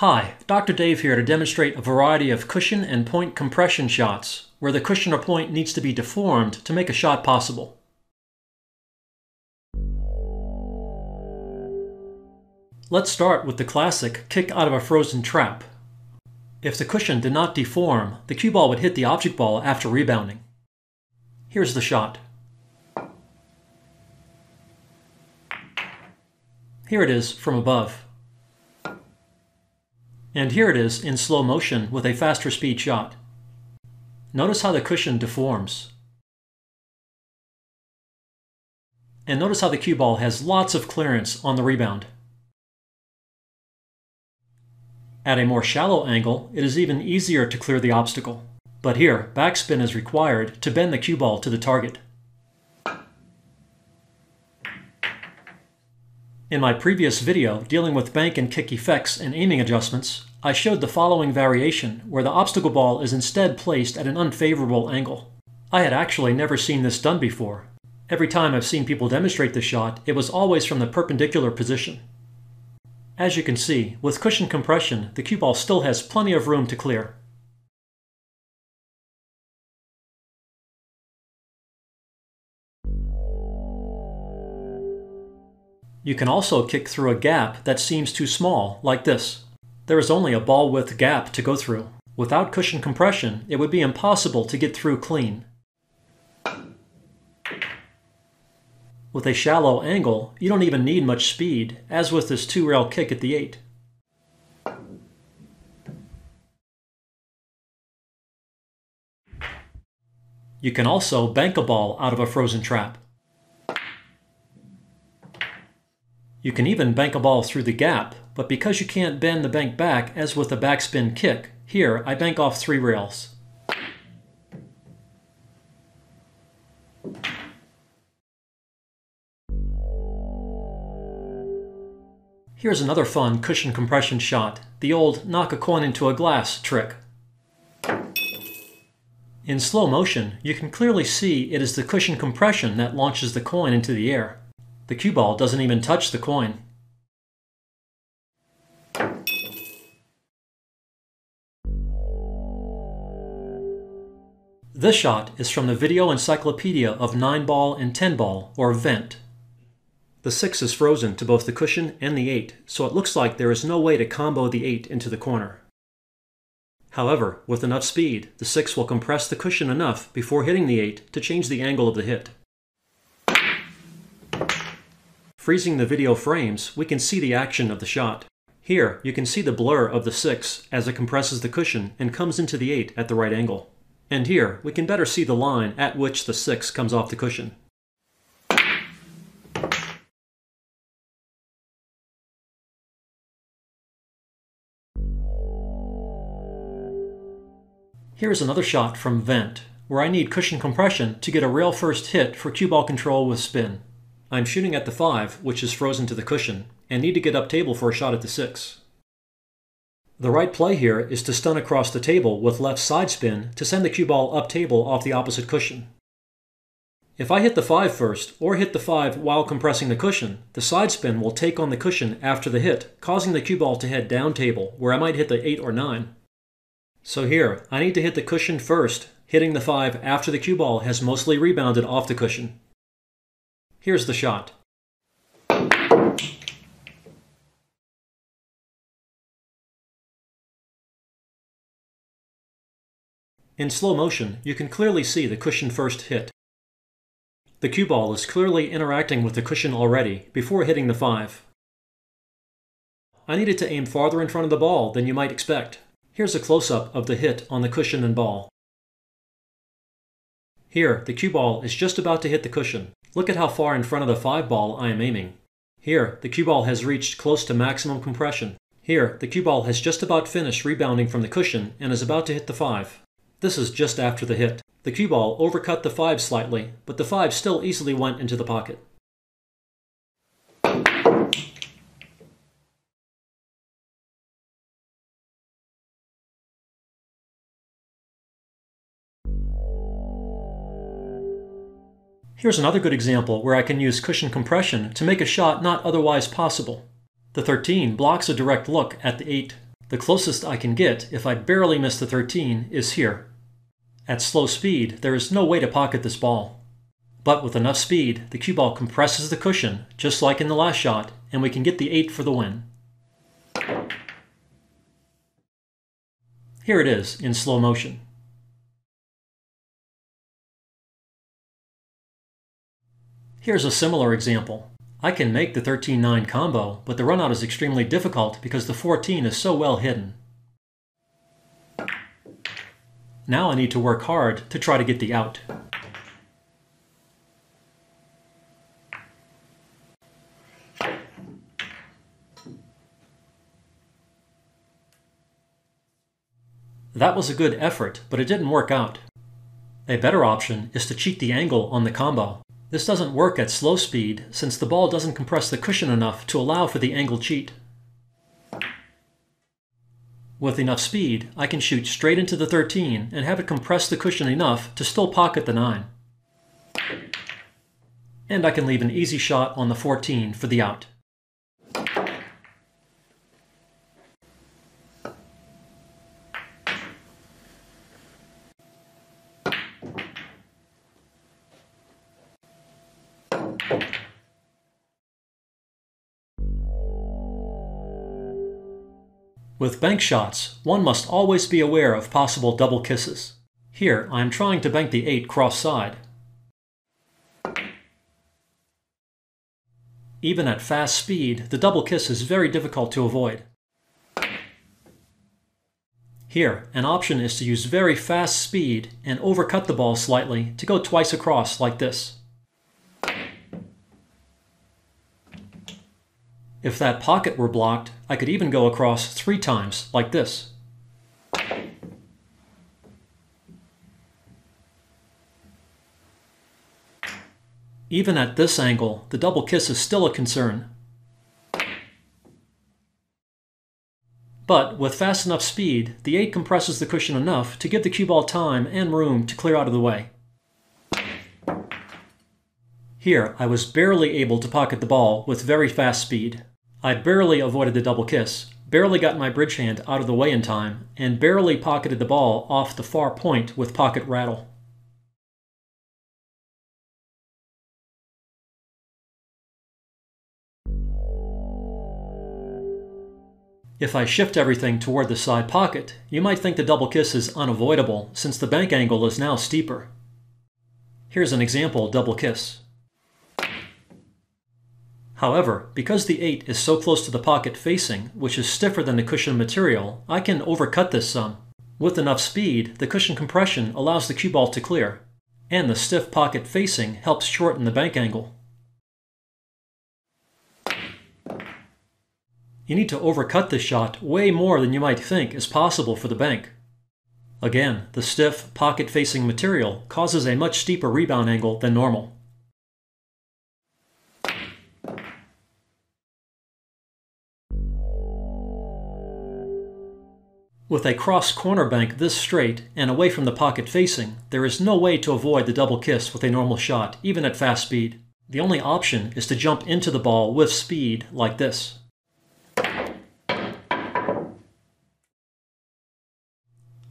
Hi, Dr. Dave here to demonstrate a variety of cushion and point compression shots where the cushion or point needs to be deformed to make a shot possible. Let's start with the classic kick out of a frozen trap. If the cushion did not deform, the cue ball would hit the object ball after rebounding. Here's the shot. Here it is from above. And here it is in slow motion with a faster speed shot. Notice how the cushion deforms. And notice how the cue ball has lots of clearance on the rebound. At a more shallow angle, it is even easier to clear the obstacle. But here, backspin is required to bend the cue ball to the target. In my previous video dealing with bank and kick effects and aiming adjustments, I showed the following variation where the obstacle ball is instead placed at an unfavorable angle. I had actually never seen this done before. Every time I've seen people demonstrate this shot, it was always from the perpendicular position. As you can see, with cushion compression, the cue ball still has plenty of room to clear. You can also kick through a gap that seems too small, like this. There is only a ball width gap to go through. Without cushion compression, it would be impossible to get through clean. With a shallow angle, you don't even need much speed, as with this two-rail kick at the 8. You can also bank a ball out of a frozen trap. You can even bank a ball through the gap, but because you can't bend the bank back as with a backspin kick, here I bank off three rails. Here's another fun cushion compression shot, the old knock a coin into a glass trick. In slow motion, you can clearly see it is the cushion compression that launches the coin into the air. The cue ball doesn't even touch the coin. This shot is from the Video Encyclopedia of 9 ball and 10 ball, or VENT. The 6 is frozen to both the cushion and the 8, so it looks like there is no way to combo the 8 into the corner. However, with enough speed, the 6 will compress the cushion enough before hitting the 8 to change the angle of the hit. Freezing the video frames, we can see the action of the shot. Here, you can see the blur of the 6 as it compresses the cushion and comes into the 8 at the right angle. And here, we can better see the line at which the 6 comes off the cushion. Here's another shot from VENT, where I need cushion compression to get a rail first hit for cue ball control with spin. I'm shooting at the 5, which is frozen to the cushion, and need to get up table for a shot at the 6. The right play here is to stun across the table with left side spin to send the cue ball up table off the opposite cushion. If I hit the 5 first, or hit the 5 while compressing the cushion, the side spin will take on the cushion after the hit, causing the cue ball to head down table, where I might hit the 8 or 9. So here, I need to hit the cushion first, hitting the 5 after the cue ball has mostly rebounded off the cushion. Here's the shot. In slow motion, you can clearly see the cushion first hit. The cue ball is clearly interacting with the cushion already before hitting the 5. I needed to aim farther in front of the ball than you might expect. Here's a close-up of the hit on the cushion and ball. Here, the cue ball is just about to hit the cushion. Look at how far in front of the 5 ball I am aiming. Here, the cue ball has reached close to maximum compression. Here, the cue ball has just about finished rebounding from the cushion and is about to hit the 5. This is just after the hit. The cue ball overcut the 5 slightly, but the 5 still easily went into the pocket. Here's another good example where I can use cushion compression to make a shot not otherwise possible. The 13 blocks a direct look at the 8. The closest I can get, if I barely miss the 13, is here. At slow speed, there is no way to pocket this ball. But with enough speed, the cue ball compresses the cushion, just like in the last shot, and we can get the 8 for the win. Here it is, in slow motion. Here's a similar example. I can make the 13-9 combo, but the runout is extremely difficult because the 14 is so well hidden. Now I need to work hard to try to get the out. That was a good effort, but it didn't work out. A better option is to cheat the angle on the combo. This doesn't work at slow speed since the ball doesn't compress the cushion enough to allow for the angle cheat. With enough speed, I can shoot straight into the 13 and have it compress the cushion enough to still pocket the 9. And I can leave an easy shot on the 14 for the out. With bank shots, one must always be aware of possible double kisses. Here, I am trying to bank the 8 cross-side. Even at fast speed, the double kiss is very difficult to avoid. Here, an option is to use very fast speed and overcut the ball slightly to go twice across like this. If that pocket were blocked, I could even go across three times, like this. Even at this angle, the double kiss is still a concern. But with fast enough speed, the 8 compresses the cushion enough to give the cue ball time and room to clear out of the way. Here, I was barely able to pocket the ball with very fast speed. I barely avoided the double kiss, barely got my bridge hand out of the way in time, and barely pocketed the ball off the far point with pocket rattle. If I shift everything toward the side pocket, you might think the double kiss is unavoidable since the bank angle is now steeper. Here's an example double kiss. However, because the 8 is so close to the pocket facing, which is stiffer than the cushion material, I can overcut this some. With enough speed, the cushion compression allows the cue ball to clear, and the stiff pocket facing helps shorten the bank angle. You need to overcut this shot way more than you might think is possible for the bank. Again, the stiff, pocket-facing material causes a much steeper rebound angle than normal. With a cross corner bank this straight and away from the pocket facing, there is no way to avoid the double kiss with a normal shot, even at fast speed. The only option is to jump into the ball with speed like this.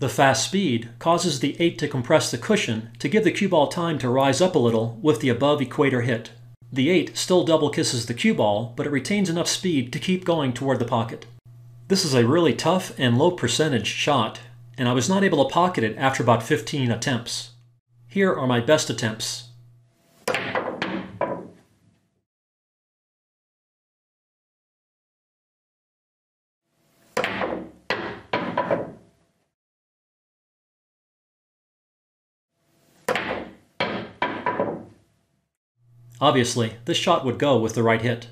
The fast speed causes the 8 to compress the cushion to give the cue ball time to rise up a little with the above equator hit. The 8 still double kisses the cue ball, but it retains enough speed to keep going toward the pocket. This is a really tough and low percentage shot, and I was not able to pocket it after about 15 attempts. Here are my best attempts. Obviously, this shot would go with the right hit.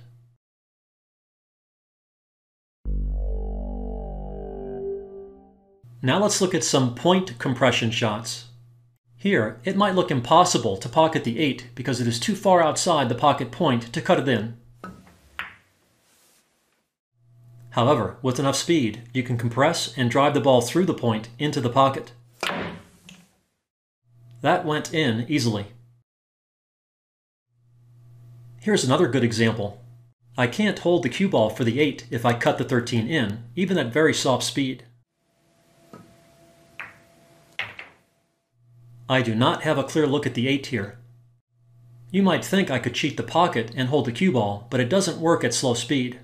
Now let's look at some point compression shots. Here, it might look impossible to pocket the 8 because it is too far outside the pocket point to cut it in. However, with enough speed, you can compress and drive the ball through the point into the pocket. That went in easily. Here's another good example. I can't hold the cue ball for the 8 if I cut the 13 in, even at very soft speed. I do not have a clear look at the 8 here. You might think I could cheat the pocket and hold the cue ball, but it doesn't work at slow speed.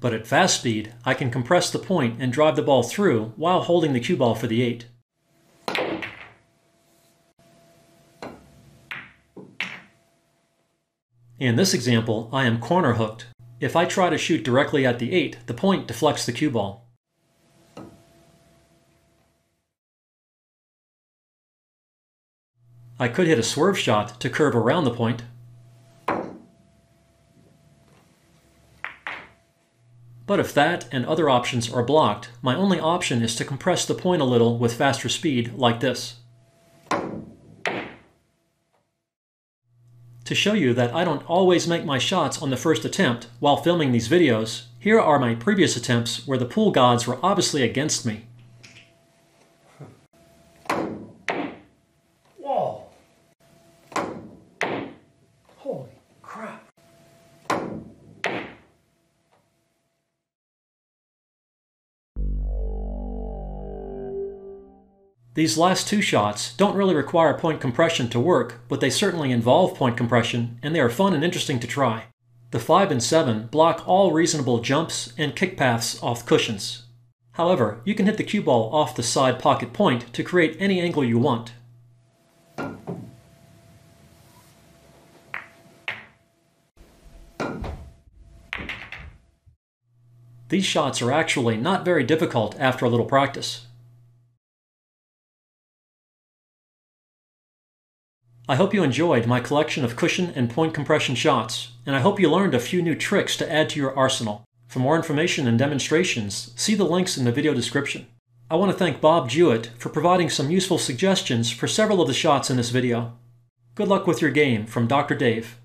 But at fast speed, I can compress the point and drive the ball through while holding the cue ball for the 8. In this example, I am corner hooked. If I try to shoot directly at the 8, the point deflects the cue ball. I could hit a swerve shot to curve around the point. But if that and other options are blocked, my only option is to compress the point a little with faster speed, like this. To show you that I don't always make my shots on the first attempt while filming these videos, here are my previous attempts where the pool gods were obviously against me. These last two shots don't really require point compression to work, but they certainly involve point compression, and they are fun and interesting to try. The 5 and 7 block all reasonable jumps and kick paths off cushions. However, you can hit the cue ball off the side pocket point to create any angle you want. These shots are actually not very difficult after a little practice. I hope you enjoyed my collection of cushion and point compression shots, and I hope you learned a few new tricks to add to your arsenal. For more information and demonstrations, see the links in the video description. I want to thank Bob Jewett for providing some useful suggestions for several of the shots in this video. Good luck with your game from Dr. Dave.